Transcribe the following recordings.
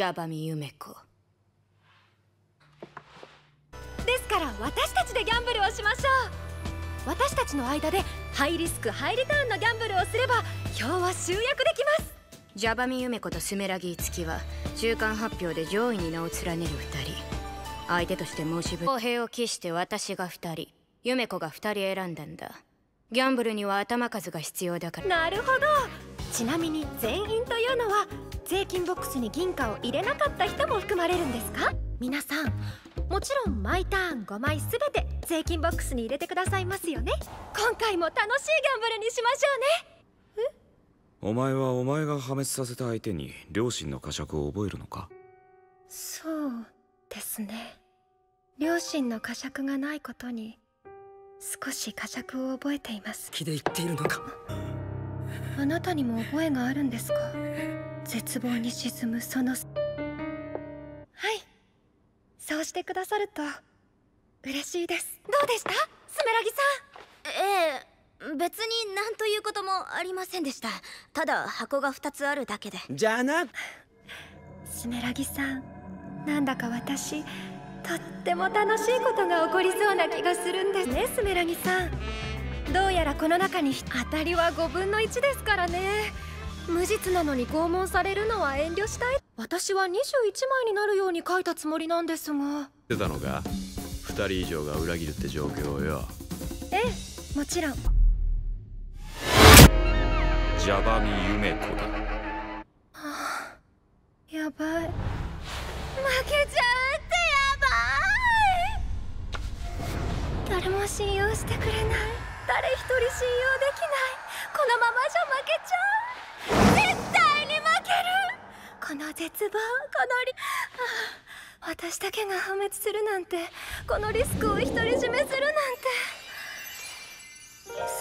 ジャバミユメコ。ですから私たちでギャンブルをしましょう。私たちの間でハイリスクハイリターンのギャンブルをすれば票は集約できます。ジャバミユメコとスメラギーツキは中間発表で上位に名を連ねる2人。相手として申し分公平を期して私が2人。ユメコが2人選んだんだ。ギャンブルには頭数が必要だから。なるほど。ちなみに全員というのは税金ボックスに銀貨を入れなかった人も含まれるんですか？皆さんもちろん毎ターン5枚全て税金ボックスに入れてくださいますよね。今回も楽しいギャンブルにしましょうね。お前はお前が破滅させた相手に両親の呵責を覚えるのか？そうですね。両親の呵責がないことに少し呵責を覚えています。気で言っているのか？あなたにも覚えがあるんですか？絶望に沈むその。はい。そうしてくださると。嬉しいです。どうでした？スメラギさええ別に何ということもありませんでした。ただ箱が2つあるだけで。じゃあなスメラギさんなんだか私とっても楽しいことが起こりそうな気がするんですねスメラギさんどうやらこの中に当たりは5分の1ですからね。無実なのに拷問されるのは遠慮したい。私は21枚になるように書いたつもりなんですが。出たのか？2人以上が裏切るって状況をよ。ええもちろん。ジャバミユメコだ。やばい。負けちゃうってやばい。誰も信用してくれない誰一人信用できない。このままじゃ負けちゃう。絶対に負ける。この絶望このリ、はあ、私だけが破滅するなんてこのリスクを独り占めするなんて。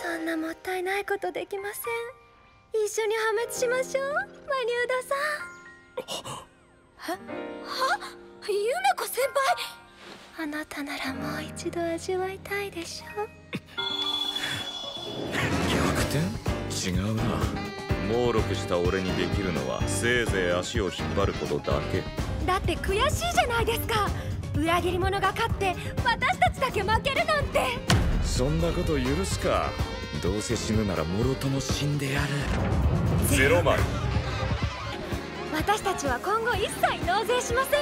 そんなもったいないことできません。一緒に破滅しましょうマニューダさん。はゆめこ先あなたならもう一度味わいたいでしょ逆転？違うな。猛録した俺にできるのはせいぜい足を引っ張ることだけ。だって悔しいじゃないですか。裏切り者が勝って私たちだけ負けるなんて。そんなこと許すか。どうせ死ぬならもろとも死んでやる。ゼロ枚。私たちは今後一切納税しません。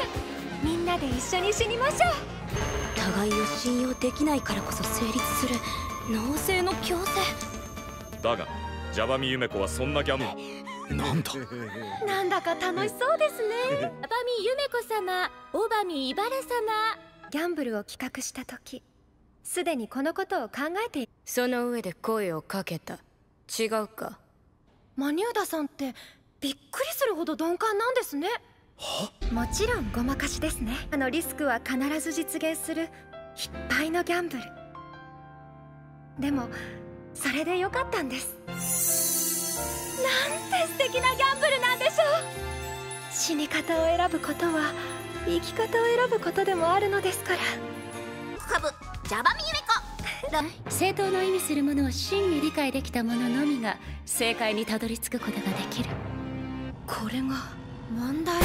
みんなで一緒に死にましょう。互いを信用できないからこそ成立する納税の強制だがジャバミユメコはそんなギャンブなんだ？なんだか楽しそうですね。アバミユメコ様オバミイバラ様。ギャンブルを企画した時すでにこのことを考えていその上で声をかけた。違うか？マニューダさんってびっくりするほど鈍感なんですね。もちろんごまかしですね。あのリスクは必ず実現する。いっぱいのギャンブルでもそれでよかったんです。なんて素敵なギャンブルなんでしょう。死に方を選ぶことは生き方を選ぶことでもあるのですから。株ジャバミユメコ。正当の意味するものを真に理解できた者のみが正解にたどり着くことができる。これが問題？